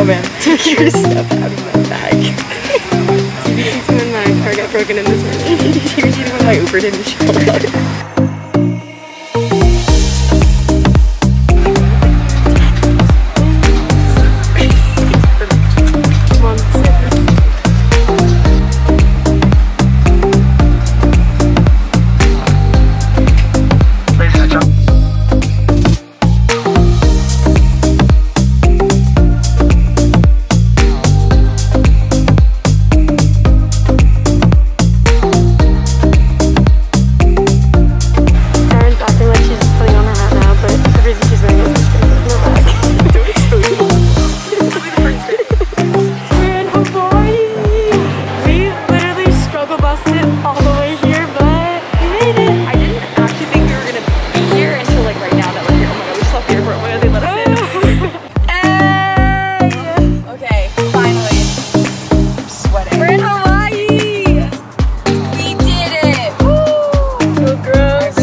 Oh man, take your stuff out of my bag. TBT when my car got broken in this morning. TBT when my Uber didn't show up. All the way here, but we made it. I didn't actually think we were gonna be here until like right now that we're. Oh my god, we just left the airport. When did they let us in? Oh. Okay, finally. I'm sweating. We're in Hawaii! We did it! Woo! Go girls.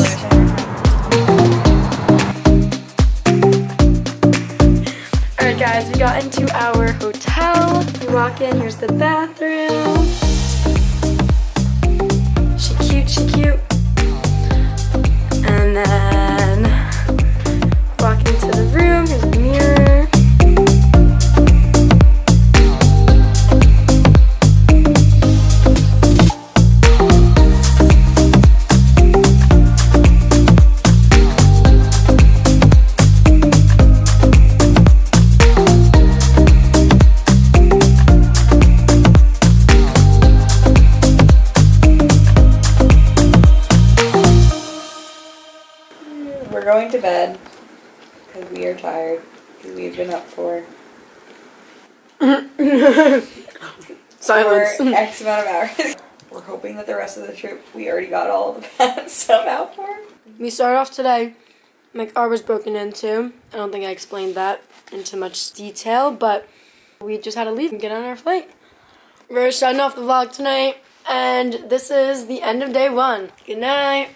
Alright guys, we got into our hotel. We walk in, here's the bathroom. She cute, going to bed because we are tired. We've been up for, Silence. for X amount of hours. We're hoping that the rest of the trip we already got all the bad stuff out for. We start off today. My car was broken into. I don't think I explained that into much detail, but we just had to leave and get on our flight. We're shutting off the vlog tonight, and this is the end of day one. Good night.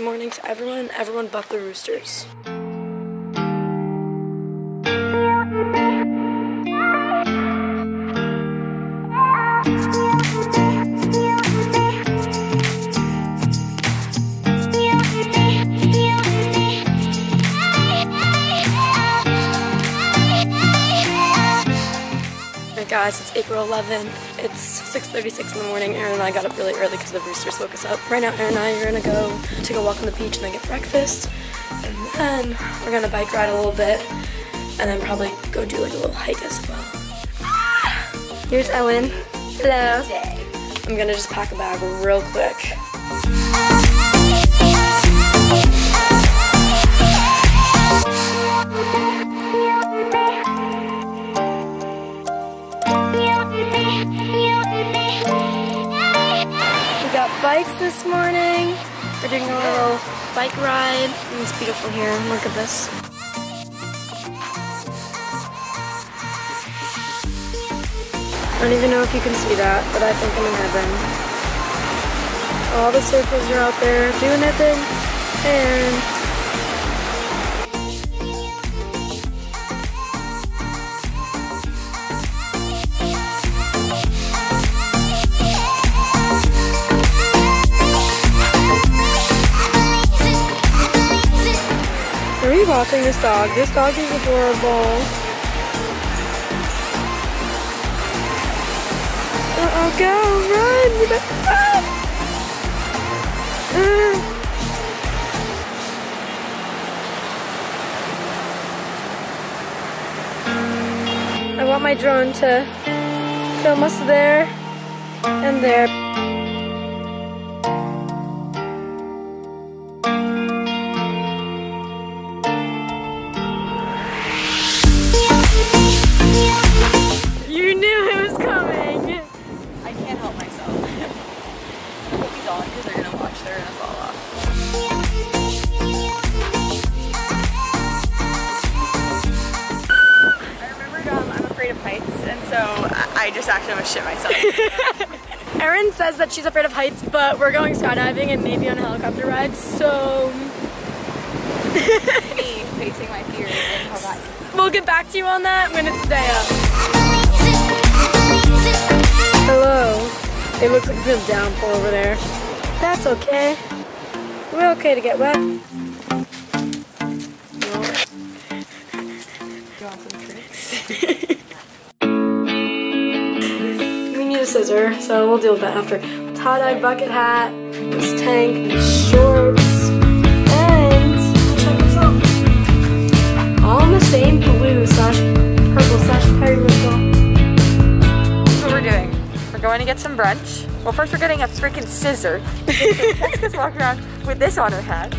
Good morning to everyone, everyone but the roosters. Guys, it's April 11th. It's 6.36 in the morning. Erin and I got up really early because the roosters woke us up. Right now, Erin and I are gonna go take a walk on the beach and then get breakfast. And then we're gonna bike ride a little bit and then probably go do like a little hike as well. Here's Ellen. Hello. I'm gonna just pack a bag real quick. This morning. We're doing a little bike ride. And it's beautiful here. Look at this. I don't even know if you can see that, but I think I'm in heaven. All the surfers are out there doing their thing. And watching this dog? This dog is adorable. Uh-oh, go, run! Run! Uh. I want my drone to film us there and there. They're gonna watch. They're gonna fall off. I remembered um, I'm afraid of heights, and so I- I just actually almost shit myself. Erin says that she's afraid of heights, but we're going skydiving and maybe on a helicopter ride, so Me facing my fears in Hawaii. we'll get back to you on that when it's day up. Hello. It looks like it's gonna downpour over there. That's okay. We're okay to get wet. We need a scissor, so we'll deal with that after. Tie-dye bucket hat, this tank, these shorts, and check this out. All in the same blue slash purple slash periwinkle. That's what we're doing. We're going to get some brunch. Well, first we're getting a freaking scissor. Jessica's walk around with this on her head.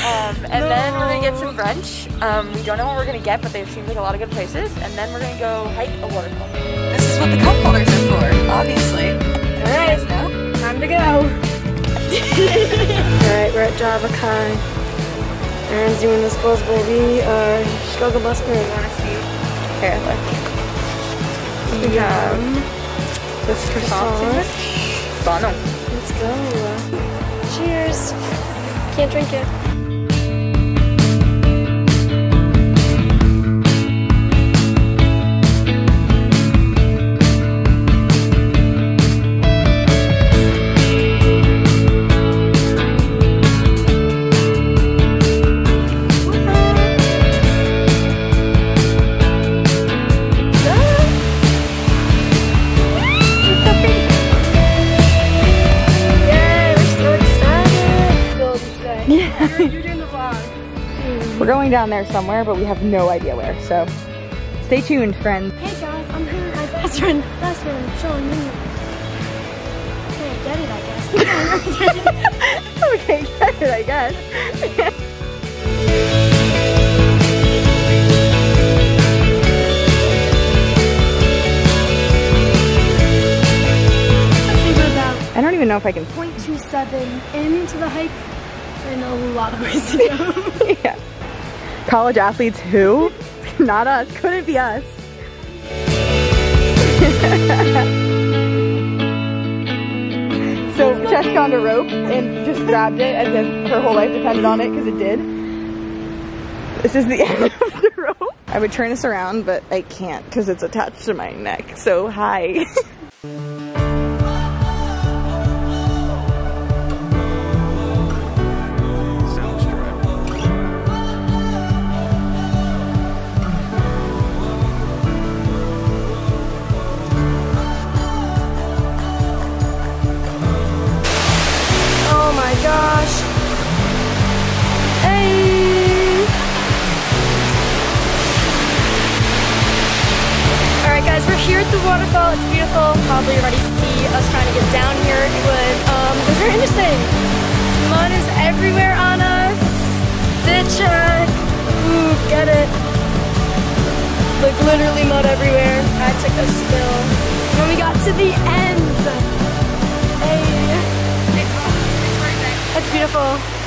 Um, and then we're gonna get some brunch. Um, we don't know what we're gonna get, but there seems like a lot of good places. And then we're gonna go hike a waterfall. This is what the cup holders are for, obviously. Alright, time to go. Alright, we're at Java Kai. Erin's doing disposable. We are struggle busting. wanna see? Here, look. We have This croissant Let's go. Cheers. Can't drink it. Going down there somewhere, but we have no idea where. So stay tuned, friends. Hey guys, I'm here with my best friend. Best friend, showing me. Okay, get it, I guess. okay, get it, I guess. Let's see, we're about I don't even know if I can. 0.27 into the hike. And a lot of ways to go. yeah. College athletes who? Not us. Couldn't be us. so Jess found a rope and just grabbed it as if her whole life depended on it because it did. This is the end of the rope. I would turn this around, but I can't because it's attached to my neck. So hi. We're at the waterfall. It's beautiful. Probably already see us trying to get down here. It was um it very interesting. Mud is everywhere on us. Fit check. Ooh, get it. Like literally mud everywhere. I took a spill. When we got to the end. Hey. That's beautiful.